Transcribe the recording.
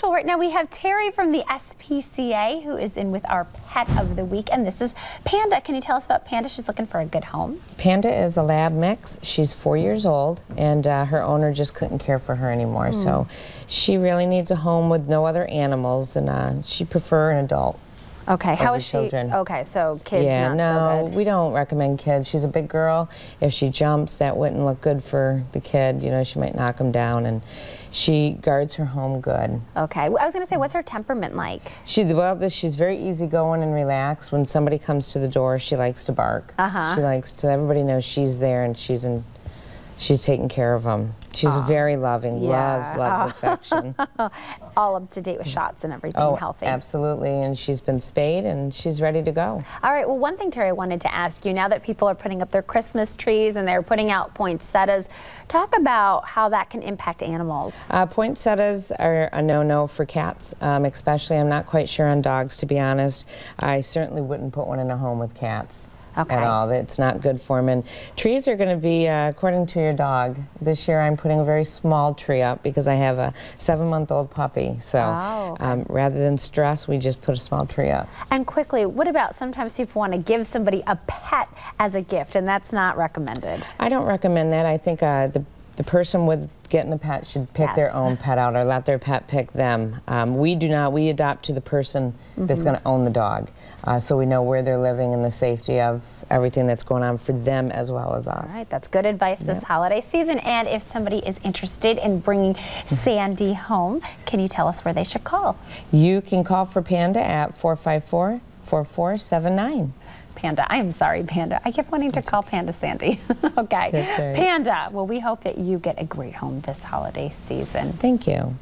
Well, right now we have Terry from the SPCA who is in with our pet of the week, and this is Panda. Can you tell us about Panda? She's looking for a good home. Panda is a lab mix. She's four years old, and uh, her owner just couldn't care for her anymore. Mm. So she really needs a home with no other animals, and uh, she prefer an adult. Okay, how is children. she? Okay, so kids yeah, no, so we don't recommend kids. She's a big girl. If she jumps, that wouldn't look good for the kid. You know, she might knock him down, and she guards her home good. Okay, I was going to say, what's her temperament like? She well, she's very easygoing and relaxed. When somebody comes to the door, she likes to bark. Uh huh. She likes to. Everybody knows she's there, and she's in She's taking care of them. She's very loving, yeah. loves, loves affection. All up to date with shots and everything oh, healthy. absolutely. And she's been spayed and she's ready to go. All right. Well, one thing, Terry, I wanted to ask you now that people are putting up their Christmas trees and they're putting out poinsettias, talk about how that can impact animals. Uh, poinsettias are a no no for cats, um, especially. I'm not quite sure on dogs, to be honest. I certainly wouldn't put one in a home with cats okay. at all. It's not good for them. And trees are going to be, uh, according to your dog, this year I'm putting a very small tree up because I have a seven-month-old puppy. So oh, okay. um, rather than stress, we just put a small tree up. And quickly, what about sometimes people want to give somebody a pet as a gift, and that's not recommended? I don't recommend that. I think uh, the the person with getting the pet should pick yes. their own pet out or let their pet pick them. Um, we do not, we adopt to the person mm -hmm. that's going to own the dog. Uh, so we know where they're living and the safety of everything that's going on for them as well as us. All right, that's good advice this yep. holiday season. And if somebody is interested in bringing mm-hmm. Sandy home, can you tell us where they should call? You can call for Panda at 454 4479. Panda. I am sorry, Panda. I kept wanting to That's call okay. Panda Sandy. okay. Panda. Well, we hope that you get a great home this holiday season. Thank you.